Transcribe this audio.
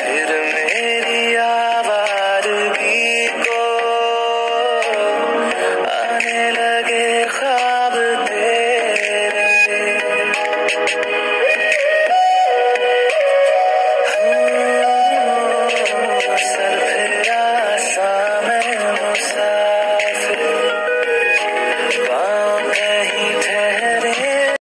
फिर मेरे